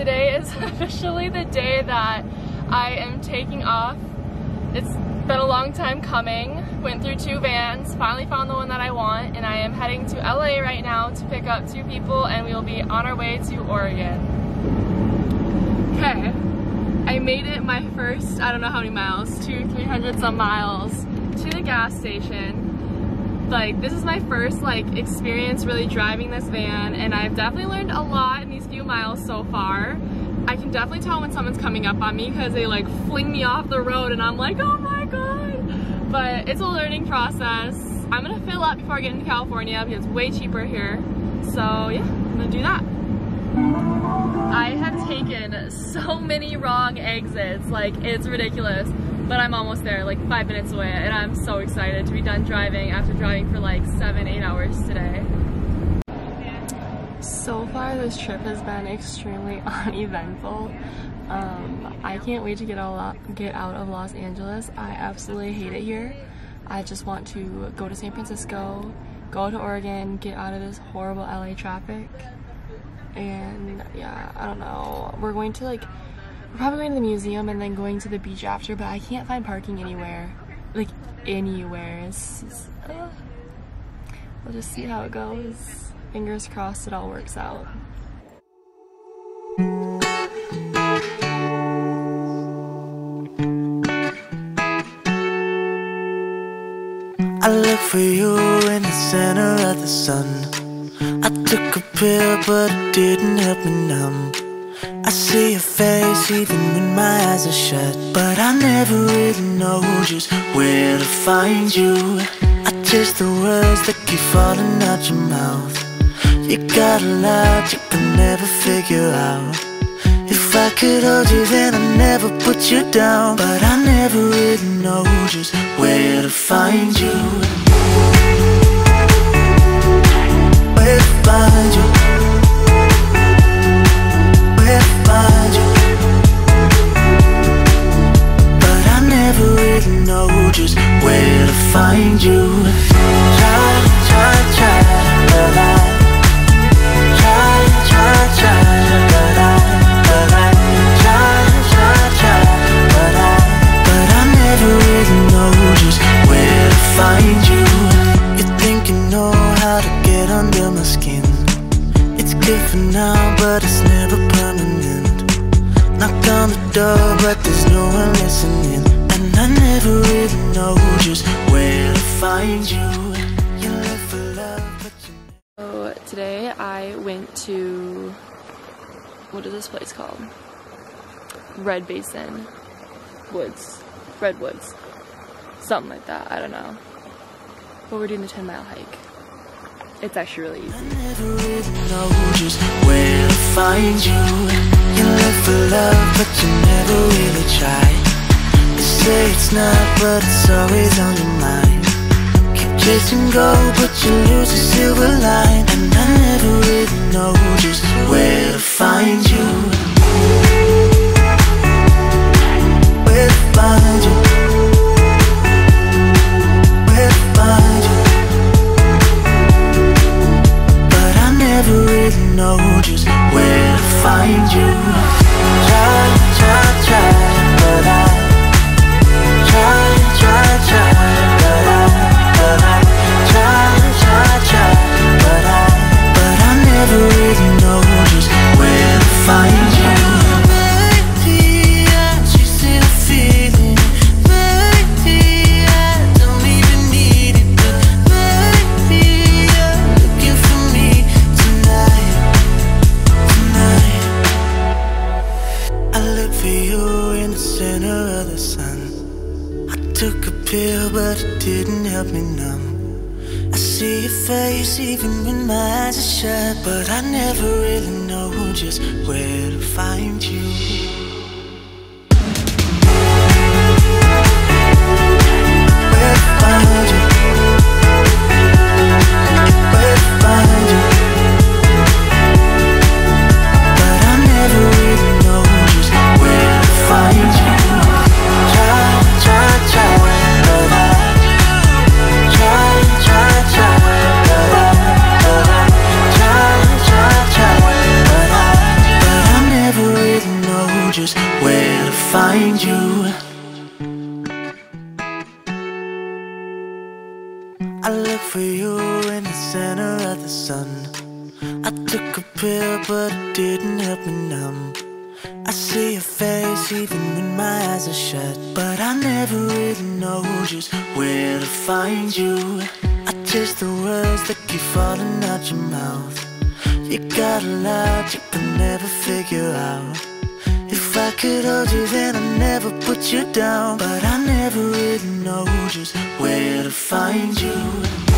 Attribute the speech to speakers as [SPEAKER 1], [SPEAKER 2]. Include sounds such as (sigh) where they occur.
[SPEAKER 1] today is (laughs) officially the day that I am taking off. It's been a long time coming. Went through two vans, finally found the one that I want, and I am heading to LA right now to pick up two people and we will be on our way to Oregon. Okay, I made it my first, I don't know how many miles, two, 300 some miles to the gas station like this is my first like experience really driving this van and I've definitely learned a lot in these few miles so far. I can definitely tell when someone's coming up on me because they like fling me off the road and I'm like, oh my god. But it's a learning process. I'm gonna fill up before I get into California because it's way cheaper here. So yeah, I'm gonna do that. I have taken so many wrong exits, like it's ridiculous but I'm almost there, like five minutes away, and I'm so excited to be done driving after driving for like seven, eight hours today. So far this trip has been extremely (laughs) uneventful. Um, I can't wait to get, all get out of Los Angeles. I absolutely hate it here. I just want to go to San Francisco, go to Oregon, get out of this horrible LA traffic. And yeah, I don't know. We're going to like we're probably going to the museum and then going to the beach after, but I can't find parking anywhere. Like, anywhere. It's, uh, we'll just see how it goes. Fingers crossed it all works out.
[SPEAKER 2] I look for you in the center of the sun I took a pill but it didn't help me numb I see your face even when my eyes are shut But I never really know just where to find you. I taste the words that keep falling out your mouth. You got a lot you can never figure out. If I could hold you then I'd never put you down. But I never really know just where to find you. Where to find you find you. Try, try, try, but I Try, try, try, but I But I Try, try, try, but I But I never know just where to find you. You think you know how to get under my skin. It's good for now, but it's never permanent. On the door, but there's no one listening. And I never really know just find you. you love,
[SPEAKER 1] so today I went to what is this place called? Red Basin Woods. Redwoods. Something like that. I don't know. But we're doing the 10 mile hike. It's actually really easy. I never really know just where to find you. You look for love, but you never really try
[SPEAKER 2] say it's not, but it's always on your mind Keep chasing gold, but you lose the silver line. And I never really know just where to find you even when my eyes are shut But I never really know just where to find you I look for you in the center of the sun. I took a pill, but it didn't help me numb. I see your face even when my eyes are shut. But I never really know just where to find you. I taste the words that keep falling out your mouth. You got a lot you can never figure out. I could hold you, then I'd never put you down. But I never really know just. Where to find you.